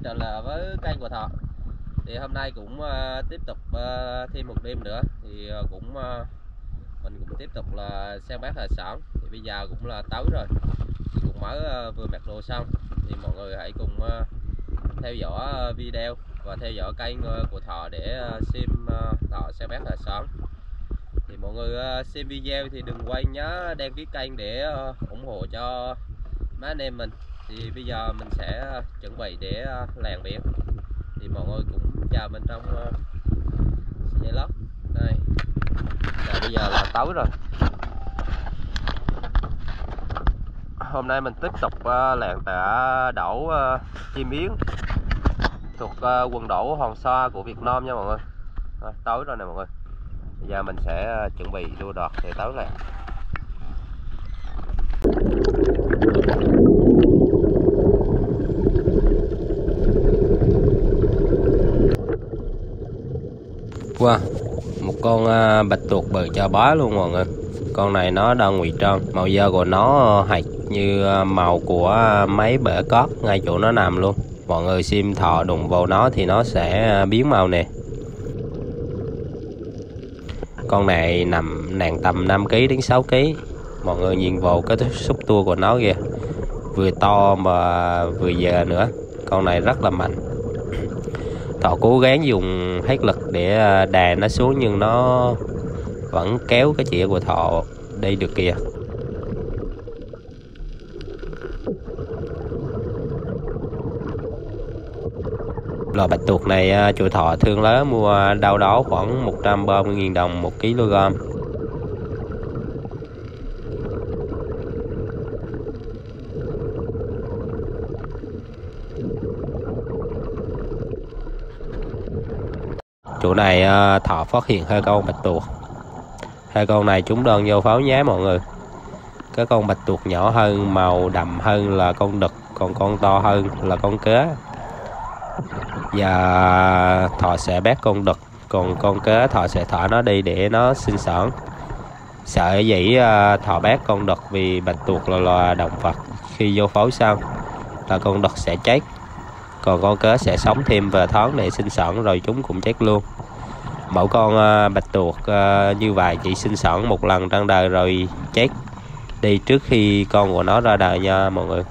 quay trở lại với kênh của Thọ. Thì hôm nay cũng uh, tiếp tục uh, thêm một đêm nữa. Thì uh, cũng uh, mình cũng tiếp tục là xem bác hải sản thì bây giờ cũng là tối rồi. Thì cũng mới uh, vừa mặc đồ xong. Thì mọi người hãy cùng uh, theo dõi video và theo dõi kênh uh, của Thọ để uh, xem uh, Thọ xem bác hải sản thì mọi người uh, xem video thì đừng quên nhớ đăng ký kênh để uh, ủng hộ cho mấy anh em mình thì bây giờ mình sẽ ờ, chuẩn bị để ờ, làng biển. Thì mọi người cũng chờ mình trong ờ, dây lót. Đây. Và bây giờ là tối rồi. Hôm nay mình tiếp tục làng tả đảo chim yến thuộc quần đảo Hoàng Sa của Việt Nam nha mọi người. À, tối rồi nè mọi người. Bây giờ mình sẽ chuẩn bị đua đọt để tối làng. Qua một con à, bạch tuộc bự cho bá luôn mọi người. Con này nó đang ngụy trang. Màu da của nó hệt như à, màu của à, mấy bể cót ngay chỗ nó nằm luôn. Mọi người xem thọ đụng vào nó thì nó sẽ biến màu nè. Con này nằm nặng tầm 5kg đến 6kg Mọi người nhìn vào cái xúc tua của nó kìa. Vừa to mà vừa giờ nữa. Con này rất là mạnh. Thọ cố gắng dùng hết lực để à, đè nó xuống nhưng nó vẫn kéo cái chĩa của Thọ đi được kìa. Lò bạch tuộc này à, chủ Thọ thương lớn mua đâu đó khoảng 130.000 đồng 1 kg chỗ này ờ, thọ phát hiện hai con bạch tuộc. Hai con này chúng đơn vô pháo nhé mọi người. Cái con bạch tuộc nhỏ hơn, màu đậm hơn là con đực, còn con to hơn là con kế và thọ sẽ bắt con đực, còn con kế thọ sẽ thả nó đi để nó sinh sản. Sợ dĩ ờ, thọ bác con đực vì bạch tuộc là loài động vật. Khi vô pháo xong, là con đực sẽ chết còn con cớ sẽ sống thêm vài tháng để sinh sản rồi chúng cũng chết luôn. Mẫu con à, bạch tuộc à, như vậy chỉ sinh sản một lần trong đời rồi chết. Đi trước khi con của nó ra đời nha mọi người.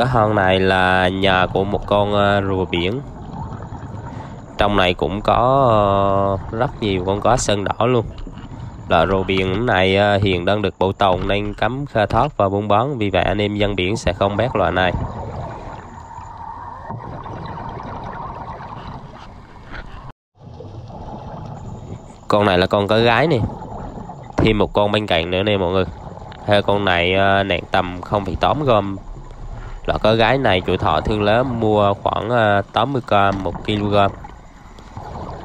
Cái hang này là nhà của một con ờ, rùa biển. Trong này cũng có ờ, rất nhiều con cá sơn đỏ luôn. Là rùa biển này ờ, hiện đang được bảo tồn nên cấm khai thác và buôn bán. Vì vậy anh em dân biển sẽ không bắt loại này. Con này là con cá gái nè. Thêm một con bên cạnh nữa nè mọi người. Hai con này nặng tầm 0,8 gram loại cá gái này chủ thọ thương lớn mua khoảng 80 gram 1 kg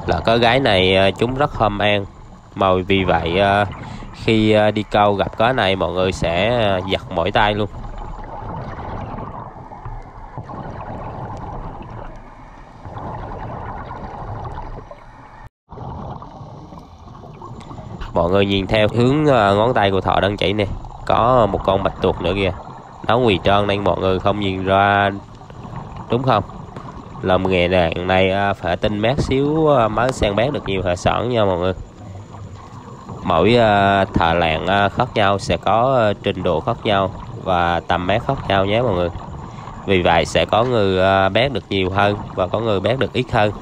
loại cá gái này ờ, chúng rất hâm an. Mà vì vậy ờ, khi ờ, đi câu gặp cá này, mọi người sẽ giật mỏi tay luôn. Mọi người nhìn theo hướng ngón tay của thọ đang chảy nè. Có một con bạch tuộc nữa kìa nó ngụy trang nên mọi người không nhìn ra, đúng không? Làm nghề đàn này à, phải tinh mát xíu à, mới sang bán được nhiều hải sản nha mọi người. Mỗi à, thợ làng khác nhau, sẽ có trình độ khác nhau và tầm mát khác nhau nhé mọi người. Vì vậy sẽ có người bán được nhiều hơn và có người bán được ít hơn.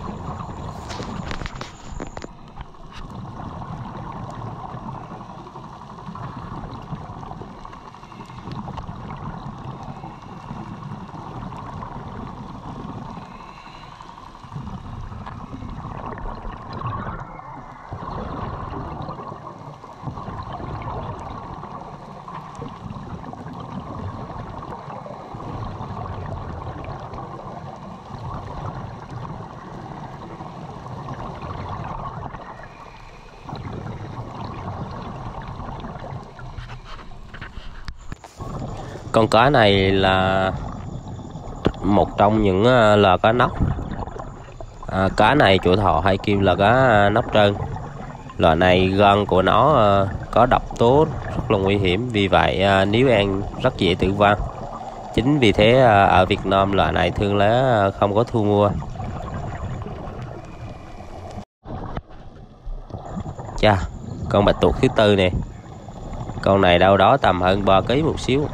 Con cá này là một trong những ờ, loài cá nóc. À, cá này chủ thọ hay kêu là cá ờ, nóc trơn. Loài này gân của nó ờ, có độc tố rất là nguy hiểm vì vậy ờ, nếu ăn rất dễ tử vong. Chính vì thế ở Việt Nam loài này thường lá không có thu mua. Cha con bạch tuộc thứ tư nè. Con này đâu đó tầm hơn 3 kg một xíu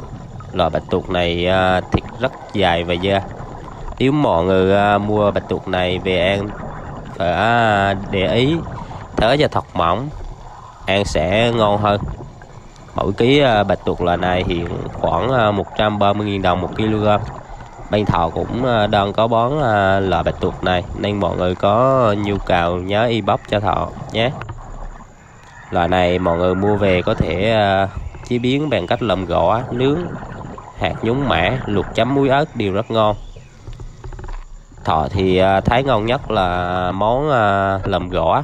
loại bạch tuộc này à, thịt rất dài và da nếu mọi người à, mua bạch tuộc này về ăn phải để ý, thớ cho thật mỏng, ăn sẽ ngon hơn. Mỗi ký bạch tuộc loại này hiện khoảng 130.000 đồng một kg bên thọ cũng đang có bón loại bạch tuộc này, nên mọi người có nhu cầu nhớ inbox cho thọ nhé. Loại này mọi người mua về có thể chế biến bằng cách làm gỏi nướng hạt nhúng mã luộc chấm muối ớt đều rất ngon. Thọ thì à, thấy ngon nhất là món à, lầm làm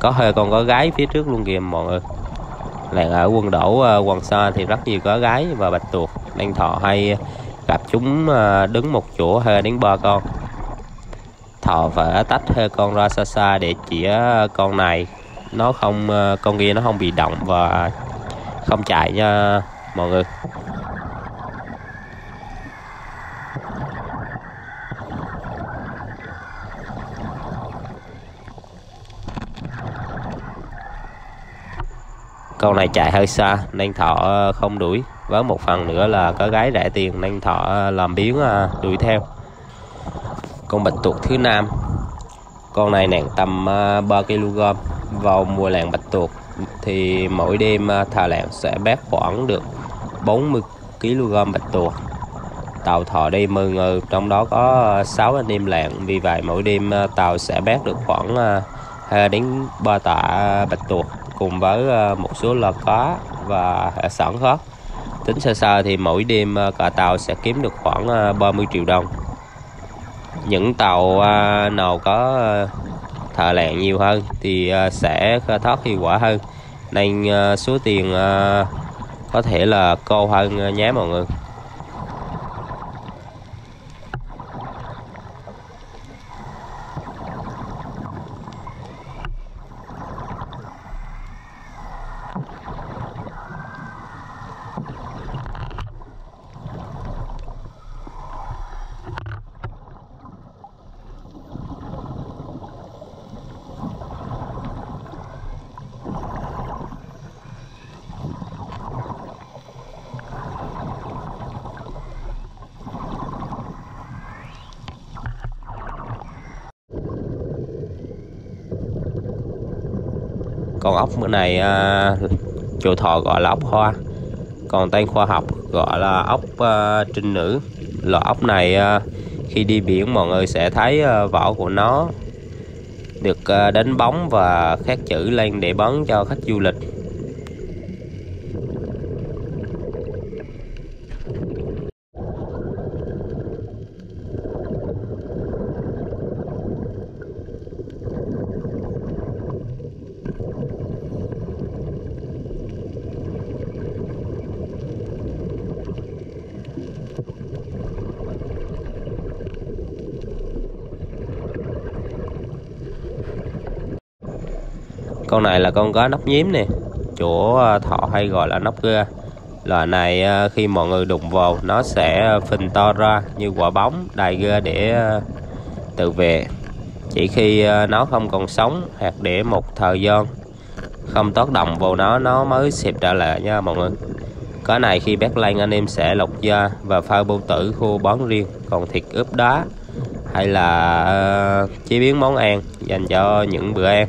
có hơi còn có gái phía trước luôn kìa mọi người. Làng ở quân đổ à, Hoàng Sa thì rất nhiều có gái và bạch tuộc. Nên thọ hay gặp chúng đứng một chỗ, hơi đến ba con thọ phải tách hơi con ra xa xa để chỉ con này. Nó không ờ, con kia nó không bị động và không chạy nha, mọi người. Con này chạy hơi xa, nên thọ ờ, không đuổi. Với một phần nữa là có gái rẻ tiền, nên thọ ờ, làm biến đuổi theo con bạch tuộc thứ năm. Con này nặng tầm à, 3 kg vào mùa làng bạch tuộc, thì mỗi đêm à, thà làng sẽ bác khoảng được 40 kg bạch tuộc. Tàu thọ đi 10 người trong đó có à, 6 anh em làng. Vì vậy mỗi đêm tàu sẽ bác được khoảng 2 đến 3 tạ bạch tuộc, cùng với một số lò cá và sản khác. Tính sơ sơ thì mỗi đêm cả tàu sẽ kiếm được khoảng 30 triệu đồng những tàu à, nào có à, thợ lẹn nhiều hơn thì à, sẽ khai thác hiệu quả hơn. Nên số tiền có thể là cao hơn nhé mọi người. Con ốc bữa này à, chùa thọ gọi là ốc hoa. Còn tên khoa học gọi là ốc à, trinh nữ. Loại ốc này à, khi đi biển mọi người sẽ thấy à, vỏ của nó được à, đánh bóng và khắc chữ lên để bán cho khách du lịch. Con này là con cá nóc nhím nè. Chỗ ờ, thọ hay gọi là nóc gơ loài này ờ, khi mọi người đụng vào nó sẽ ờ, phình to ra như quả bóng đài gơ để tự vệ. Chỉ khi nó không còn sống hoặc để một thời gian không tác động vào nó nó mới xịp trở lại nha mọi người. Cá này khi bét lên anh em sẽ lọc da và phao bông tử khô bón riêng còn thịt ướp đá hay là uh, chế biến món ăn dành cho những bữa ăn.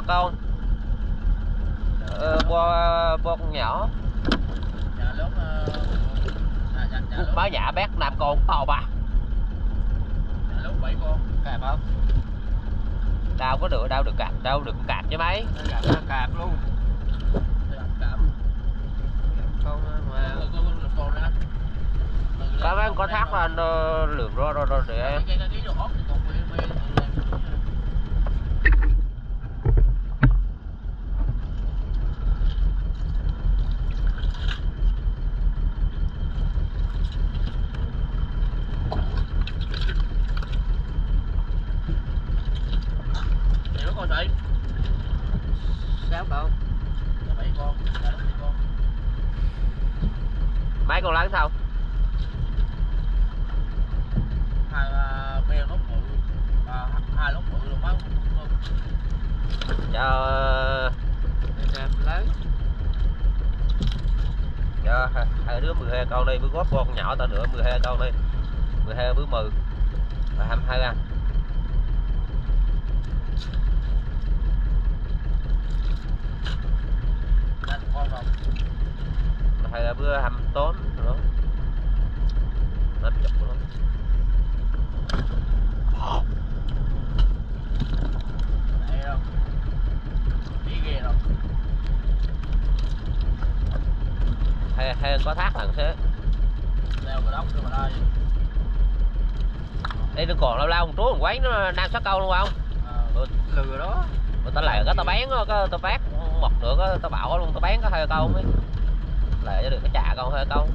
Bo con ờ, bo bo con nhỏ ờ, lớn báo giả bác nam con to ba lớn bảy con cạp không đau có được đau được cạp đau được cạp chứ mấy nó gặp nó cạp luôn con mà con có mấy con có thác là nó lượm rồi rồi rồi để em cái cái cái chỗ ốp thì còn mê mê thì nó con sợi sáu con là bảy con là bảy con mấy con lớn sao hai à, beo nốt bự à, hai nốt bự luôn quá cho lớn cho hai- hai đứa 12 con đi với góp con nhỏ tao nữa 12 con đi. 12 với 10 và 22 ăn hay bữa 28 nữa. 50 nữa Đây đâu đi ghê đâu hay hay có thác lần thế leo cái đống cho mà đây đây nó còn lâu lâu một trú một quán nó nam sáu câu luôn không? À, lừa đó. Người ta lại cái tao bán cái tao phát một cái tao bảo luôn tao bán có hai câu mới. Lại cho được cái trà câu hai câu